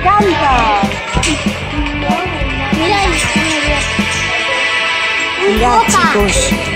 encanta. Mira, chicos.